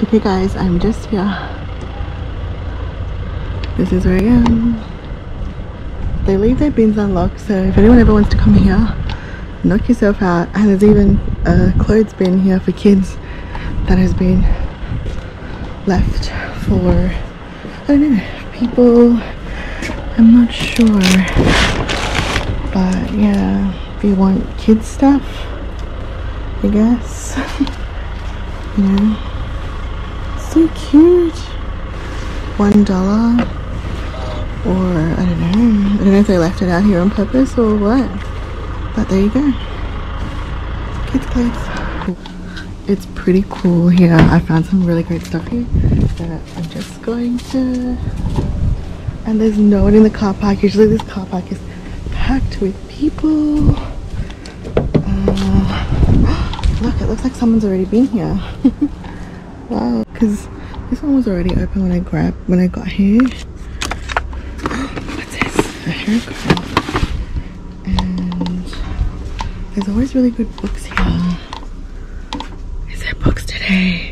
Okay guys, I'm just here. This is where I am. They leave their bins unlocked, so if anyone ever wants to come here, knock yourself out. And there's even a clothes bin here for kids that has been left for, I don't know, people, I'm not sure. But yeah, if you want kids stuff, I guess. you know, so cute. One dollar, or I don't know. I don't know if they left it out here on purpose or what. But there you go. Kids clothes. It's pretty cool here. I found some really great stuff here that I'm just going to. And there's no one in the car park. Usually this car park is packed with people. Uh, look, it looks like someone's already been here. wow, because this one was already open when I grabbed when I got here. What's this? A haircut. And there's always really good books here. Is there books today?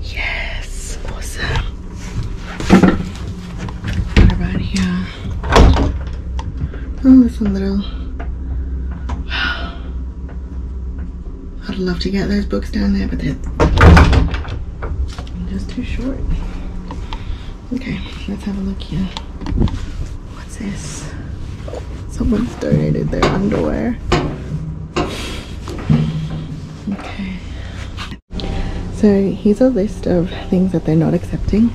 Yes, awesome. What about here? Oh, there's a little. I'd love to get those books down there, but they're too short. Okay, let's have a look here. What's this? Someone's donated their underwear. Okay. So here's a list of things that they're not accepting.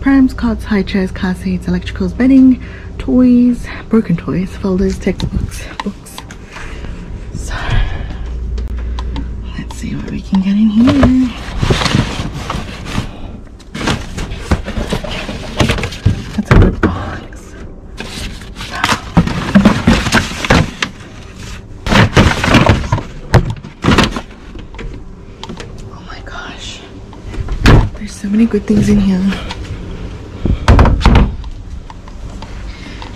Prams, cots, high chairs, car seats, electricals, bedding, toys, broken toys, folders, textbooks, books. So let's see what we can get in here. That's a good box. Oh my gosh. There's so many good things in here.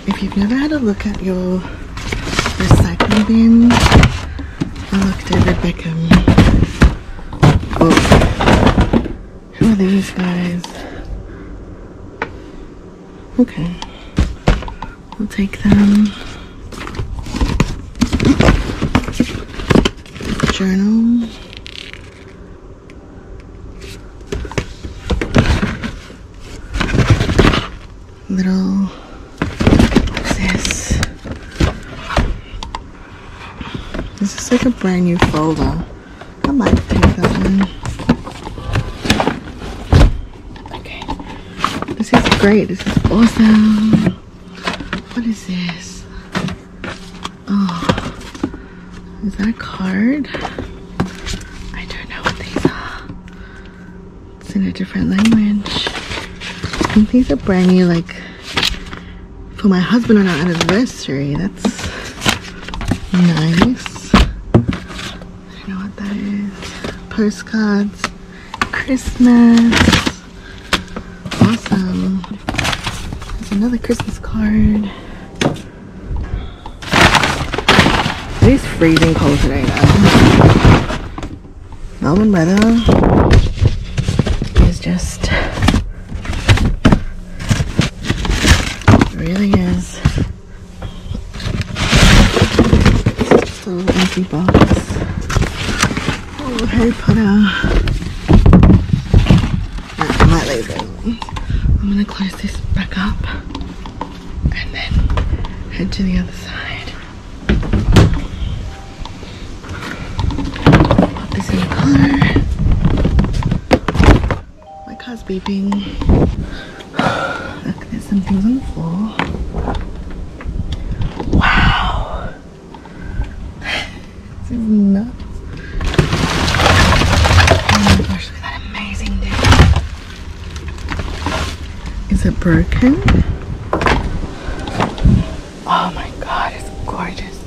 If you've never had a look at your recycling bin, I look David Beckham. Oh. Who are these guys? Okay. We'll take them. Journal. Little. What's this? Is like a brand new folder. I might take that one. Okay. This is great. This is awesome. What is this? Oh, is that a card? I don't know what these are. It's in a different language. Think these are brand new, like for my husband on our anniversary. That's nice. I don't know what that is. Postcards, Christmas. Awesome. There's another Christmas card. It is freezing cold today though. Melbourne weather is just really is. This is just a little empty box. Harry Potter. I might leave it. I'm gonna close this back up and then head to the other side. Pop this in the car. My car's beeping. Look, there's some things on the floor. Broken? Oh my god, it's gorgeous.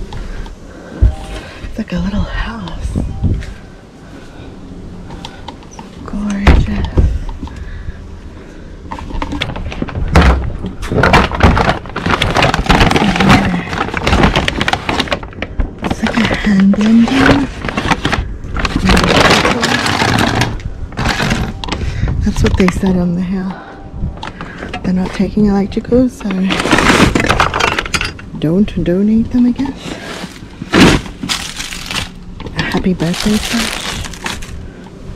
It's like a little house. Gorgeous. It's like a hand. That's what they said on the hill. They're not taking electricals, so don't donate them, I guess. A happy birthday touch.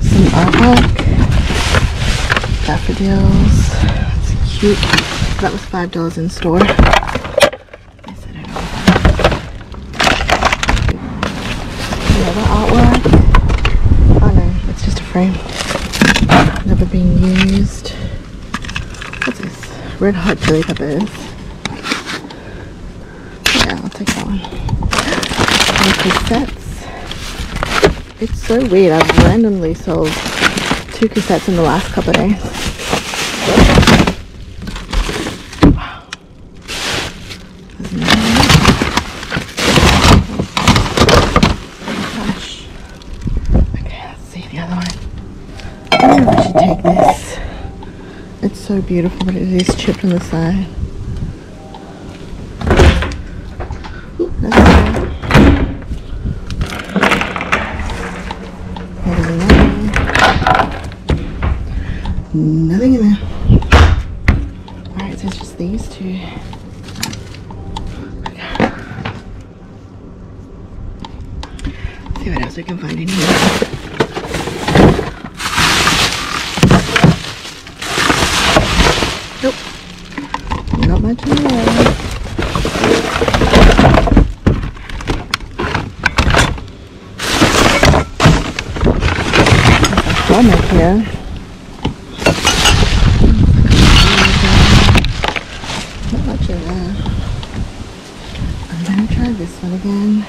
Some artwork. Daffodils. That's cute. That was $5 in store. Artwork. Oh no, it's just a frame. Never been used. Red Hot Chili Peppers. Yeah, I'll take that one. And cassettes. It's so weird. I've randomly sold two cassettes in the last couple of days. Wow. There's another one. Gosh. Okay, let's see the other one. I think I should take this. It's so beautiful, but it is chipped on the side. Nothing in there. Alright, so it's just these two. See what else we can find in here. Nope. Not much in there. Stomach here. Not much in there. I'm gonna again.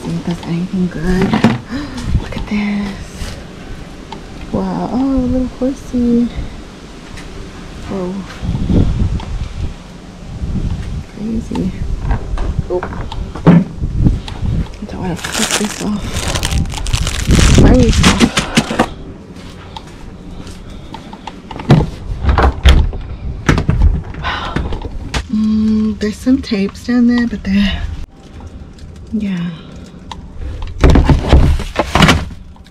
See if there's anything good. Look at this. Wow. Oh, a little horsey. Whoa. Crazy. Oh. I don't want to flip this off. Crazy. Mm, there's some tapes down there, but they're. Yeah.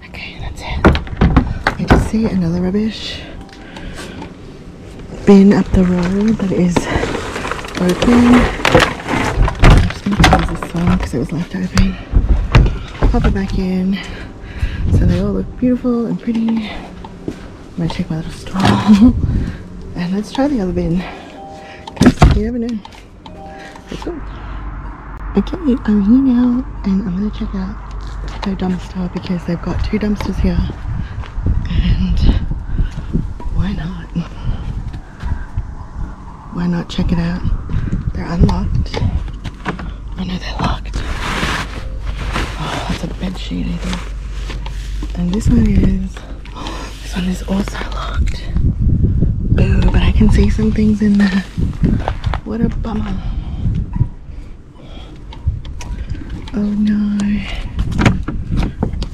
Okay, that's it. I just see another rubbish bin up the road that is open. I'm just gonna close this one because it was left open. Pop it back in. So they all look beautiful and pretty. I'm gonna take my little stool. and let's try the other bin. Because you never know. Let's go. Okay, I'm here now and I'm gonna check out their dumpster because they've got two dumpsters here. And why not? Why not check it out? They're unlocked. Oh no, they're locked. Oh, that's a bed sheet, I think. And this one is. this one is also locked. Boo, but I can see some things in there. What a bummer. Oh no.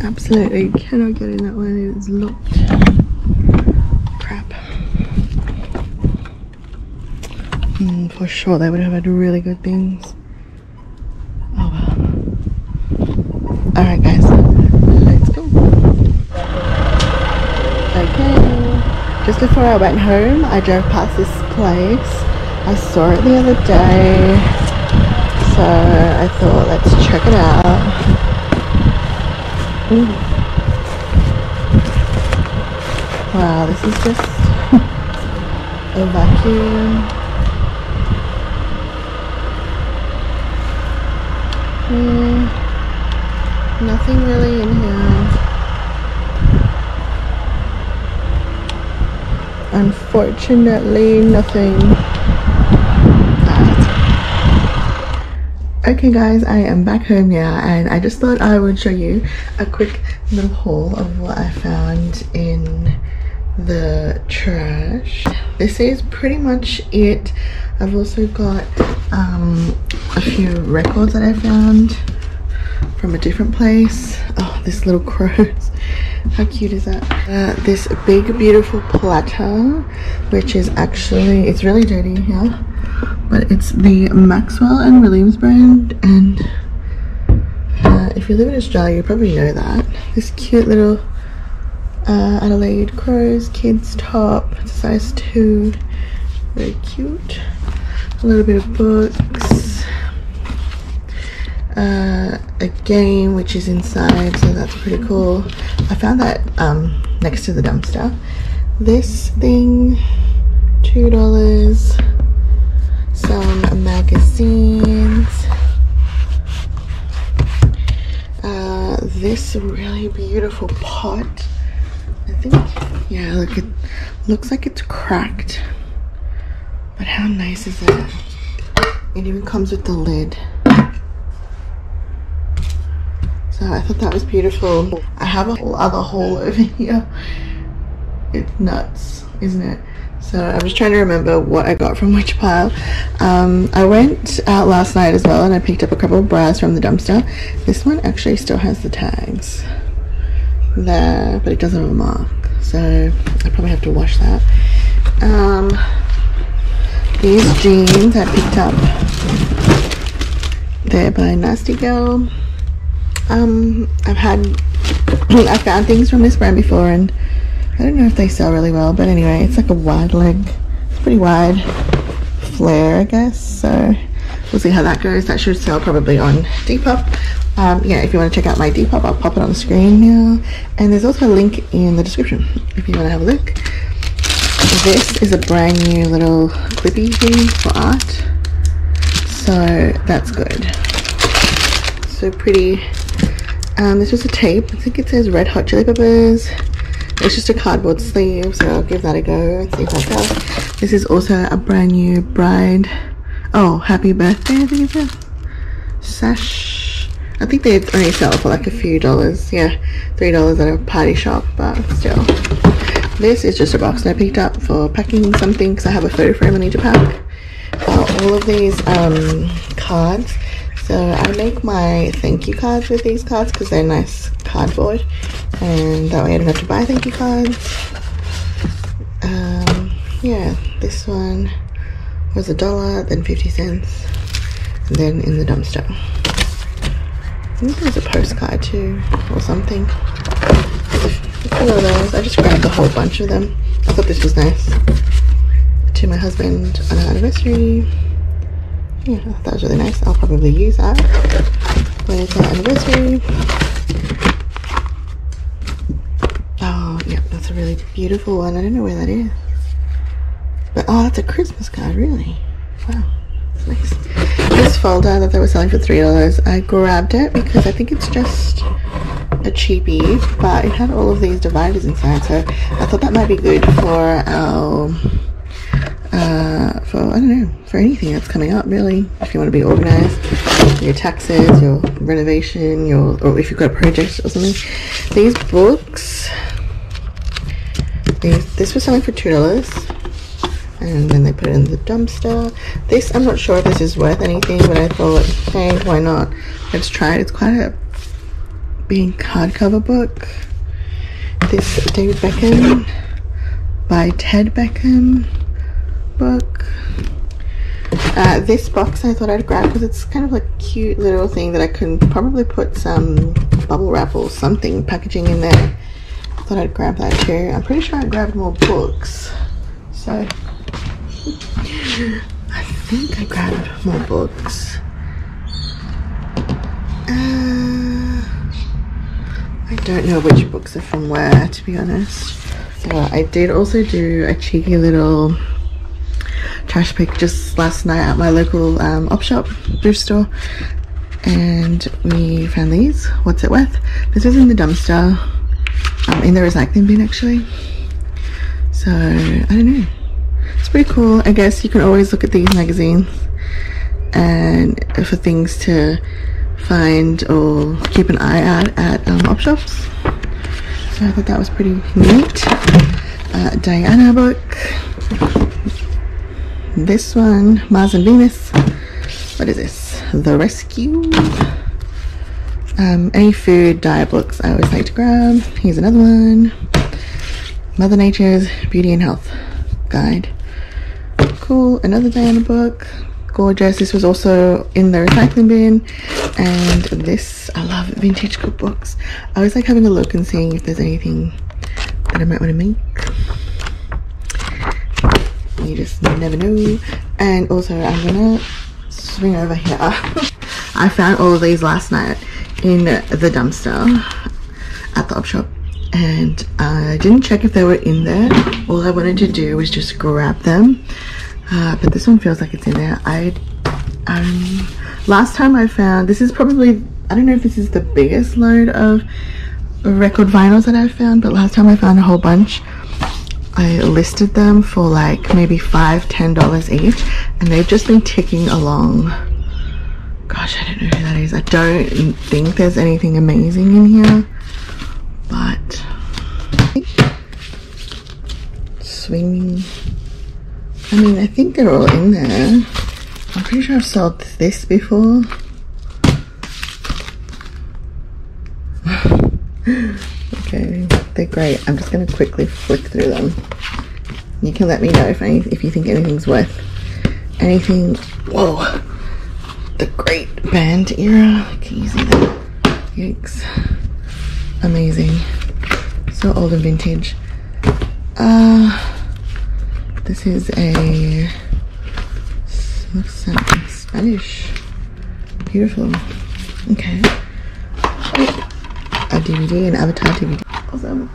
Absolutely cannot get in that one. It is locked. Crap. Mm, for sure, they would have had really good things. Oh well. Alright, guys. Let's go. Okay. Just before I went home, I drove past this place. I saw it the other day. So I thought, let's check it out. Ooh. Wow, this is just a vacuum. Hmm, nothing really in here. Unfortunately, nothing. Okay guys, I am back home now and I just thought I would show you a quick little haul of what I found in the trash. This is pretty much it. I've also got um, a few records that I found from a different place. Oh, this little crows. How cute is that? Uh, this big beautiful platter, which is actually, it's really dirty here, but it's the Maxwell and Williams brand. And uh, if you live in Australia, you probably know that. This cute little uh, Adelaide Crows kids top, size 2. Very cute. A little bit of books. Uh, a game which is inside, so that's pretty cool. I found that um, next to the dumpster. This thing, $2. Some magazines. Uh, this really beautiful pot. I think, yeah, look, it looks like it's cracked. But how nice is that? It even comes with the lid. So I thought that was beautiful. I have a whole other haul over here. It's nuts, isn't it? So I'm just trying to remember what I got from which pile. Um, I went out last night as well and I picked up a couple of bras from the dumpster. This one actually still has the tags there, but it doesn't have a mark. So I probably have to wash that. Um, these jeans I picked up. They're by Nasty Girl. Um, I've had, I found things from this brand before and I don't know if they sell really well, but anyway, it's like a wide leg. It's pretty wide flare, I guess. So we'll see how that goes. That should sell probably on Depop. Um, yeah, if you want to check out my Depop, I'll pop it on the screen now. And there's also a link in the description if you want to have a look. This is a brand new little clippy thing for art. So that's good. So pretty um, this was a tape. I think it says Red Hot Chili Peppers. It's just a cardboard sleeve, so I'll give that a go see if that goes. This is also a brand new bride. Oh, happy birthday, I think it's a Sash. I think they only sell for like a few dollars. Yeah, three dollars at a party shop, but still. This is just a box that I picked up for packing something because I have a photo frame I need to pack. Uh, all of these um, cards so I make my thank you cards with these cards because they're nice cardboard and that way I don't have to buy thank you cards. Um, yeah, this one was a dollar, then 50 cents, and then in the dumpster. I think there's a postcard too, or something. Of those. I just grabbed a whole bunch of them. I thought this was nice. To my husband on our anniversary yeah, that was really nice. I'll probably use that when it's our anniversary. Oh, yeah, that's a really beautiful one. I don't know where that is. But, oh, that's a Christmas card, really. Wow, nice. This folder that they were selling for $3, I grabbed it because I think it's just a cheapie, but it had all of these dividers inside, so I thought that might be good for our uh, for I don't know for anything that's coming up really if you want to be organized your taxes your renovation your or if you've got a project or something these books this was selling for two dollars and then they put it in the dumpster. This I'm not sure if this is worth anything but I thought hey why not? Let's try it. It's quite a big hardcover book. This David Beckham by Ted Beckham book. Uh, this box I thought I'd grab because it's kind of like a cute little thing that I can probably put some bubble wrap or something packaging in there. I thought I'd grab that too. I'm pretty sure I grabbed more books. So I think I grabbed more books. Uh, I don't know which books are from where to be honest. So I did also do a cheeky little trash pick just last night at my local um, op shop thrift store and we found these what's it worth this was in the dumpster um, in the recycling bin actually so I don't know it's pretty cool I guess you can always look at these magazines and for things to find or keep an eye out at um, op shops so I thought that was pretty neat uh, Diana book this one, Mars and Venus. What is this? The Rescue. Um, any food diet books I always like to grab. Here's another one. Mother Nature's Beauty and Health Guide. Cool. Another Diana book. Gorgeous. This was also in the recycling bin. And this, I love vintage cookbooks. I always like having a look and seeing if there's anything that I might want to make. You just never know. And also I'm gonna swing over here. I found all of these last night in the dumpster at the op shop and I didn't check if they were in there. All I wanted to do was just grab them. Uh, but this one feels like it's in there. I um, last time I found this is probably I don't know if this is the biggest load of record vinyls that I've found, but last time I found a whole bunch. I listed them for like maybe five, ten dollars each, and they've just been ticking along. Gosh, I don't don't think there's anything amazing in here, but swinging. I mean, I think they're all in there. I'm pretty sure I've sold this before. okay, they're great. I'm just gonna quickly flick through them. You can let me know if any, if you think anything's worth anything. Whoa, the great band era. Can you see that? Yikes! Amazing. So old and vintage. Uh, this is a looks like Spanish. Beautiful. Okay a DVD, an Avatar DVD. Awesome.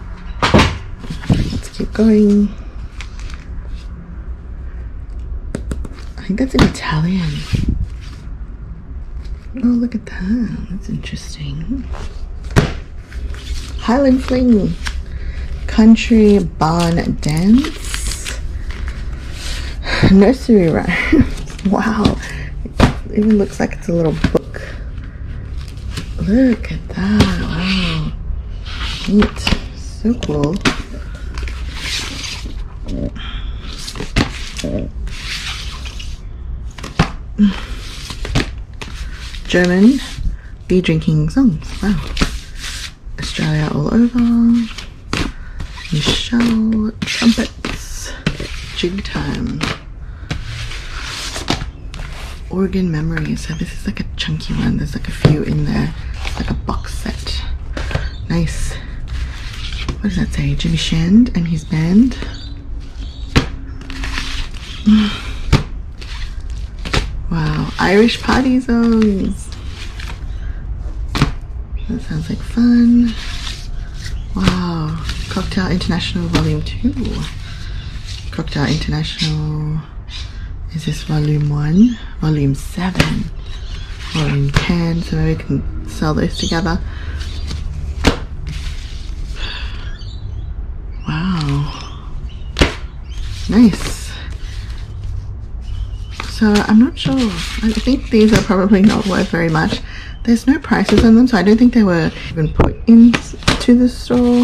Let's keep going. I think that's in Italian. Oh, look at that. That's interesting. Highland Fling. Country Barn Dance. Nursery rhymes. wow. It even looks like it's a little book. Look at that. Wow. Neat. So cool. German beer drinking songs. Wow. Australia all over. Michelle trumpets. Jig time. Organ memories. So this is like a chunky one. There's like a few in there like a box set. Nice. What does that say? Jimmy Shand and his band. Irish party songs. That sounds like fun. Wow, Cocktail International Volume 2. Cocktail International, is this Volume 1? Volume 7 in cans so maybe we can sell those together. Wow. Nice. So I'm not sure. I think these are probably not worth very much. There's no prices on them, so I don't think they were even put into the store.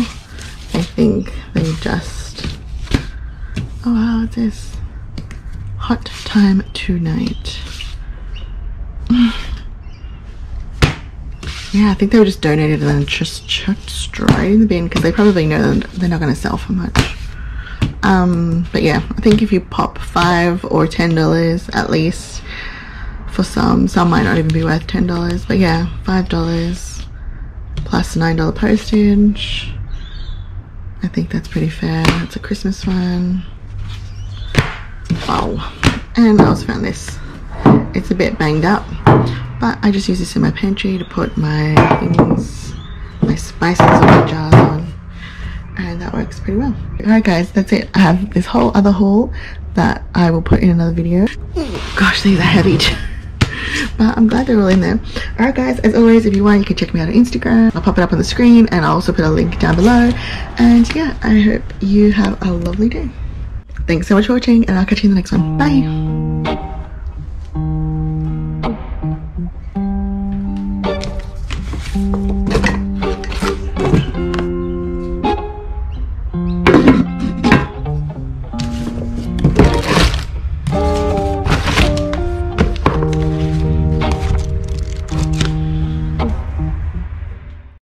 I think they just... Oh wow, what's this? Hot time tonight. Yeah, I think they were just donated and then just chucked straight in the bin because they probably know they're not going to sell for much. Um, but yeah, I think if you pop five or ten dollars at least for some, some might not even be worth ten dollars. But yeah, five dollars plus nine dollar postage. I think that's pretty fair. It's a Christmas one. Wow. And I also found this. It's a bit banged up but I just use this in my pantry to put my things, my spices or my jars on. And that works pretty well. Alright guys, that's it. I have this whole other haul that I will put in another video. Gosh, these are heavy. but I'm glad they're all in there. Alright guys, as always, if you want, you can check me out on Instagram. I'll pop it up on the screen and I'll also put a link down below. And yeah, I hope you have a lovely day. Thanks so much for watching and I'll catch you in the next one. Bye!